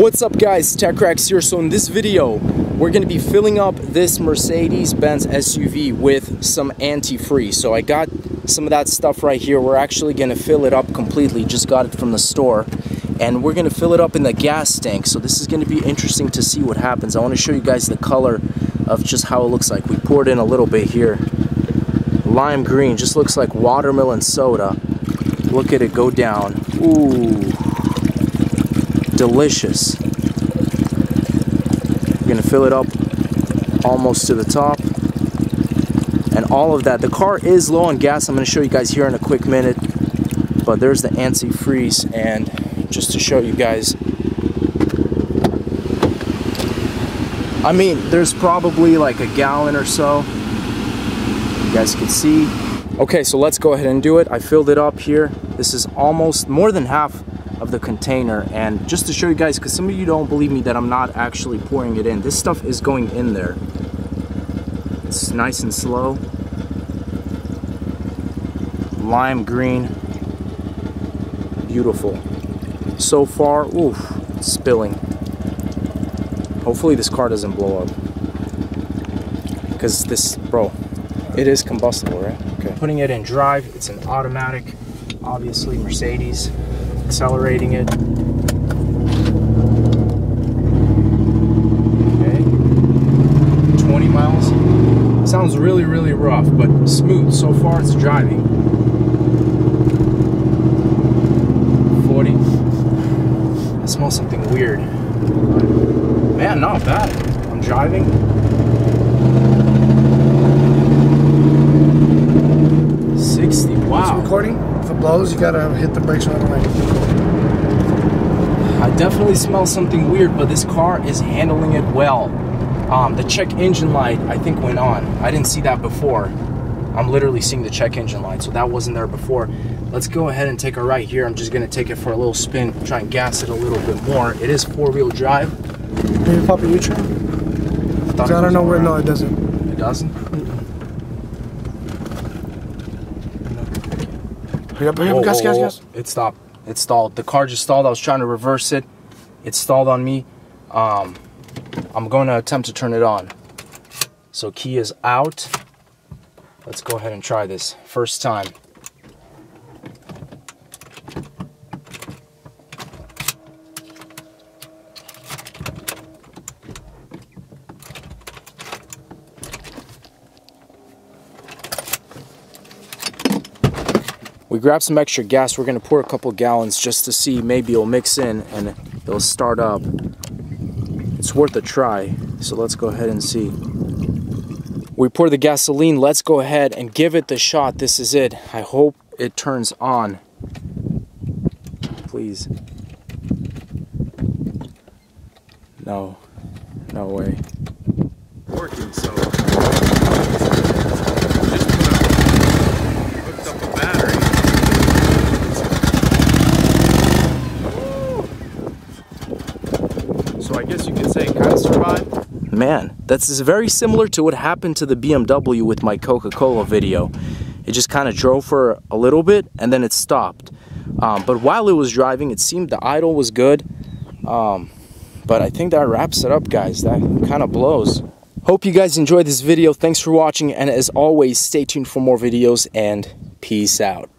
What's up guys, TechRax here. So in this video, we're gonna be filling up this Mercedes-Benz SUV with some antifreeze. So I got some of that stuff right here. We're actually gonna fill it up completely, just got it from the store. And we're gonna fill it up in the gas tank. So this is gonna be interesting to see what happens. I wanna show you guys the color of just how it looks like. We poured in a little bit here. Lime green, just looks like watermelon soda. Look at it go down. Ooh delicious. We're gonna fill it up almost to the top. And all of that. The car is low on gas. I'm gonna show you guys here in a quick minute. But there's the antifreeze and just to show you guys. I mean, there's probably like a gallon or so. You guys can see. Okay, so let's go ahead and do it. I filled it up here. This is almost more than half of the container. And just to show you guys because some of you don't believe me that I'm not actually pouring it in. This stuff is going in there. It's nice and slow. Lime green. Beautiful. So far oof spilling. Hopefully this car doesn't blow up. Because this bro it is combustible right? Okay. Putting it in drive it's an automatic obviously Mercedes accelerating it. Okay, 20 miles. Sounds really, really rough, but smooth. So far, it's driving. 40. I smell something weird. Man, not bad. I'm driving. Blows, you gotta hit the brakes right away. I definitely smell something weird, but this car is handling it well. Um, the check engine light, I think, went on. I didn't see that before. I'm literally seeing the check engine light, so that wasn't there before. Let's go ahead and take a right here. I'm just gonna take it for a little spin, try and gas it a little bit more. It is four-wheel drive. Maybe pop a U-turn? I, I don't know where, no, it doesn't. It doesn't? Hurry up, hurry up, gas, gas, gas. It stopped. It stalled. The car just stalled. I was trying to reverse it. It stalled on me. Um, I'm going to attempt to turn it on. So key is out. Let's go ahead and try this. First time. We grabbed some extra gas. We're gonna pour a couple gallons just to see maybe it'll mix in and it'll start up. It's worth a try. So let's go ahead and see. We pour the gasoline. Let's go ahead and give it the shot. This is it. I hope it turns on. Please. No. No way. Working so I guess you could say kind of survived. Man, that's very similar to what happened to the BMW with my Coca-Cola video. It just kind of drove for a little bit and then it stopped. Um, but while it was driving, it seemed the idle was good. Um, but I think that wraps it up, guys. That kind of blows. Hope you guys enjoyed this video. Thanks for watching. And as always, stay tuned for more videos and peace out.